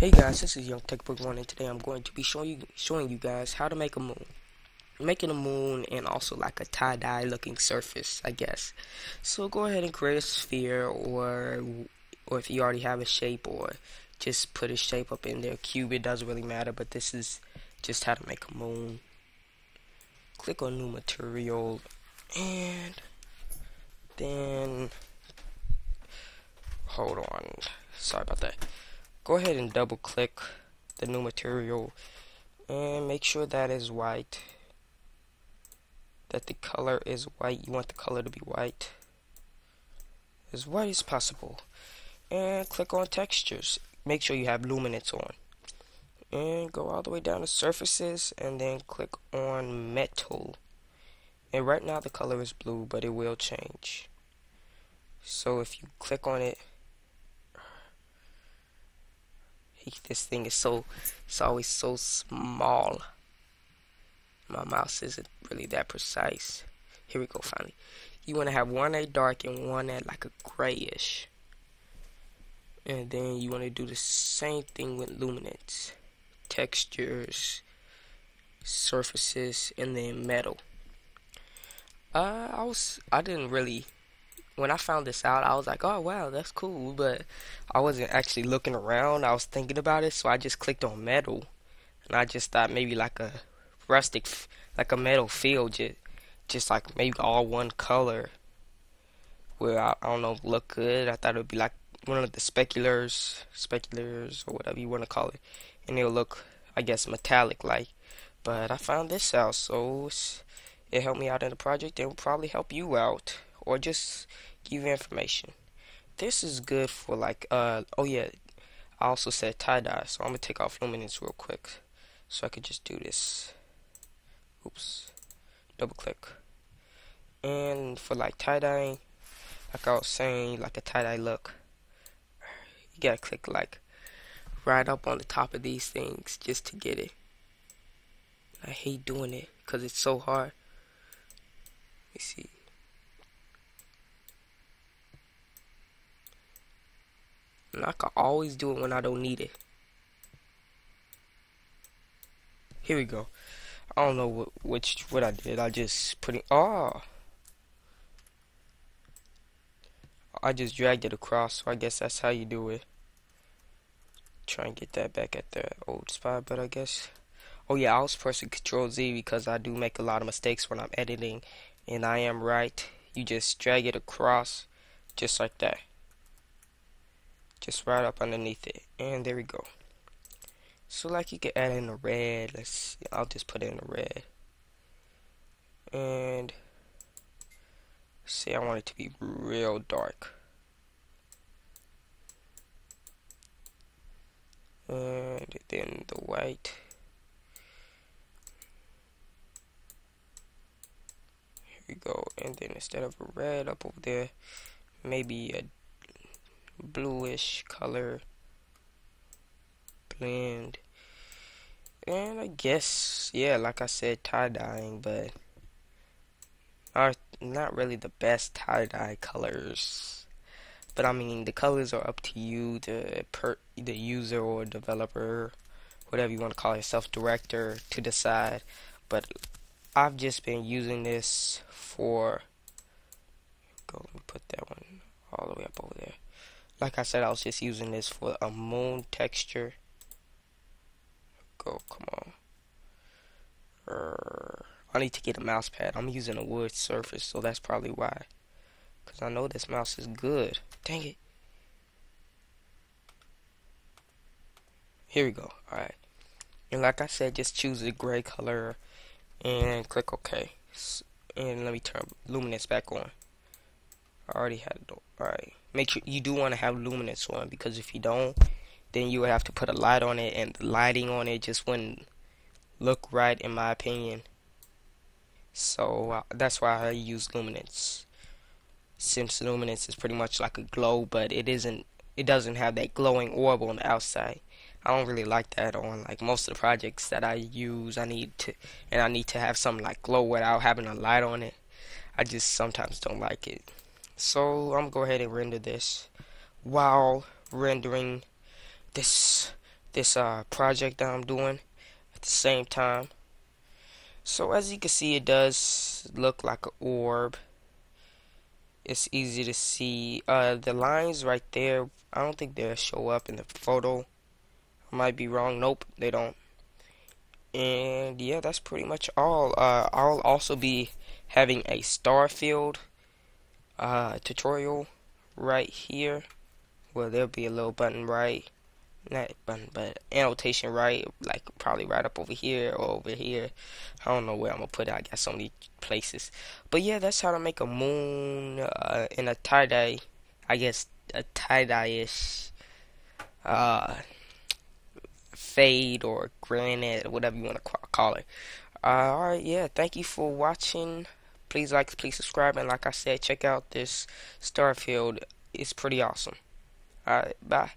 Hey guys, this is Young Tech Boy One, and today I'm going to be showing you showing you guys how to make a moon, making a moon, and also like a tie-dye looking surface, I guess. So go ahead and create a sphere, or or if you already have a shape, or just put a shape up in there. Cube, it doesn't really matter, but this is just how to make a moon. Click on New Material, and then hold on. Sorry about that go ahead and double click the new material and make sure that is white that the color is white. You want the color to be white as white as possible. And click on textures. Make sure you have luminance on. And go all the way down to surfaces and then click on metal. And right now the color is blue but it will change. So if you click on it this thing is so it's always so small. My mouse isn't really that precise. Here we go finally. You want to have one at dark and one at like a grayish. And then you want to do the same thing with luminance. Textures surfaces and then metal. Uh, I was I didn't really when I found this out, I was like, oh wow, that's cool, but I wasn't actually looking around. I was thinking about it, so I just clicked on metal, and I just thought maybe like a rustic, like a metal feel, just, just like maybe all one color, where I, I don't know, look good. I thought it would be like one of the speculars, speculars or whatever you want to call it, and it'll look, I guess, metallic like. But I found this out, so it helped me out in the project, and will probably help you out, or just give you information. This is good for like, uh, oh yeah, I also said tie-dye, so I'm to take off luminance real quick. So I could just do this. Oops. Double click. And for like tie-dyeing, like I was saying, like a tie-dye look, you gotta click like right up on the top of these things just to get it. I hate doing it because it's so hard. Let me see. And I can always do it when I don't need it. Here we go. I don't know what which what I did. I just put it. Oh, I just dragged it across. So I guess that's how you do it. Try and get that back at the old spot, but I guess. Oh yeah, I was pressing Control Z because I do make a lot of mistakes when I'm editing, and I am right. You just drag it across, just like that just right up underneath it. And there we go. So like you can add in a red. Let's I'll just put in a red. And say I want it to be real dark. And then the white. Here we go. And then instead of a red up over there maybe a bluish color blend. And I guess yeah like I said tie-dyeing but are not really the best tie-dye colors. But I mean the colors are up to you the per the user or developer whatever you want to call yourself director to decide. But I've just been using this for go let me put that one all the way up over there like I said, I was just using this for a moon texture. Go, come on. I need to get a mouse pad. I'm using a wood surface, so that's probably why. Because I know this mouse is good. Dang it. Here we go. Alright. And like I said, just choose the gray color and click OK. And let me turn luminance back on. I already had it. Alright make sure you do want to have luminance on because if you don't then you would have to put a light on it and the lighting on it just wouldn't look right in my opinion. So uh, that's why I use luminance. Since luminance is pretty much like a glow but it isn't it doesn't have that glowing orb on the outside. I don't really like that on like most of the projects that I use I need to and I need to have something like glow without having a light on it. I just sometimes don't like it so I'm gonna go ahead and render this while rendering this this uh, project that I'm doing at the same time. So as you can see, it does look like an orb. It's easy to see. Uh, the lines right there, I don't think they'll show up in the photo. I might be wrong. Nope, they don't. And yeah, that's pretty much all. Uh, I'll also be having a Starfield uh, tutorial right here. Well, there'll be a little button right not button, but annotation right, like probably right up over here or over here. I don't know where I'm gonna put it. I got so many places. But yeah, that's how to make a moon uh, in a tie dye. I guess a tie dye ish uh, fade or granite whatever you want to call it. Uh, Alright, yeah, thank you for watching. Please like, please subscribe, and like I said, check out this Starfield. It's pretty awesome. Alright, bye.